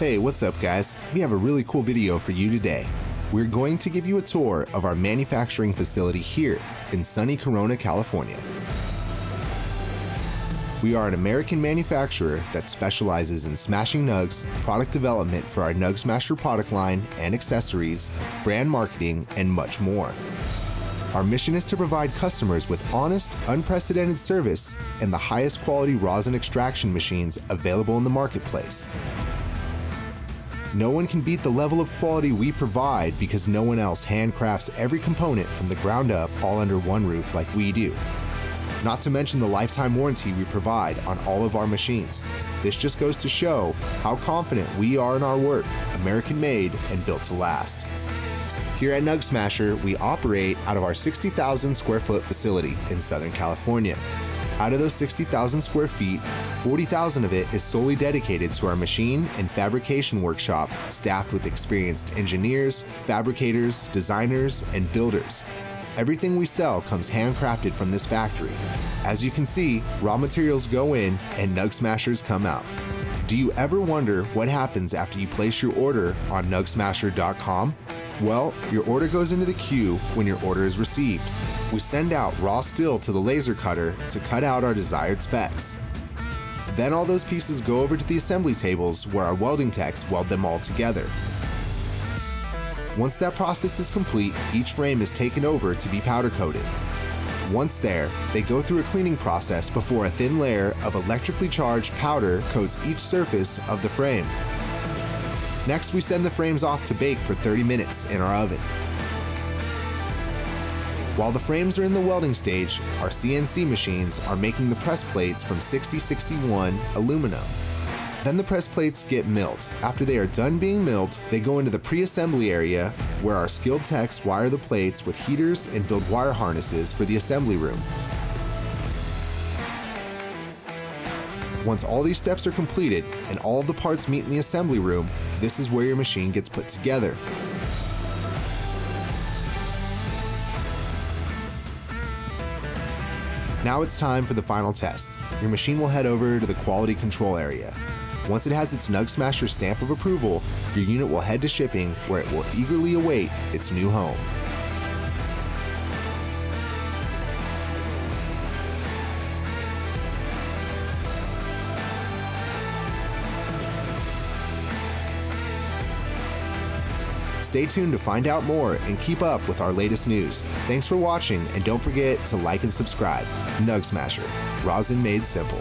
Hey, what's up, guys? We have a really cool video for you today. We're going to give you a tour of our manufacturing facility here in sunny Corona, California. We are an American manufacturer that specializes in smashing nugs, product development for our Nug Smasher product line and accessories, brand marketing, and much more. Our mission is to provide customers with honest, unprecedented service and the highest quality rosin extraction machines available in the marketplace. No one can beat the level of quality we provide because no one else handcrafts every component from the ground up all under one roof like we do. Not to mention the lifetime warranty we provide on all of our machines. This just goes to show how confident we are in our work, American made and built to last. Here at Nug Smasher, we operate out of our 60,000 square foot facility in Southern California. Out of those 60,000 square feet, 40,000 of it is solely dedicated to our machine and fabrication workshop, staffed with experienced engineers, fabricators, designers, and builders. Everything we sell comes handcrafted from this factory. As you can see, raw materials go in and Nug Smashers come out. Do you ever wonder what happens after you place your order on nugsmasher.com? Well, your order goes into the queue when your order is received. We send out raw steel to the laser cutter to cut out our desired specs. Then all those pieces go over to the assembly tables where our welding techs weld them all together. Once that process is complete, each frame is taken over to be powder coated. Once there, they go through a cleaning process before a thin layer of electrically charged powder coats each surface of the frame. Next, we send the frames off to bake for 30 minutes in our oven. While the frames are in the welding stage, our CNC machines are making the press plates from 6061 aluminum. Then the press plates get milled. After they are done being milled, they go into the pre-assembly area where our skilled techs wire the plates with heaters and build wire harnesses for the assembly room. Once all these steps are completed and all of the parts meet in the assembly room, this is where your machine gets put together. Now it's time for the final test. Your machine will head over to the quality control area. Once it has its Nug Smasher stamp of approval, your unit will head to shipping where it will eagerly await its new home. Stay tuned to find out more and keep up with our latest news. Thanks for watching, and don't forget to like and subscribe. Nug Smasher, rosin made simple.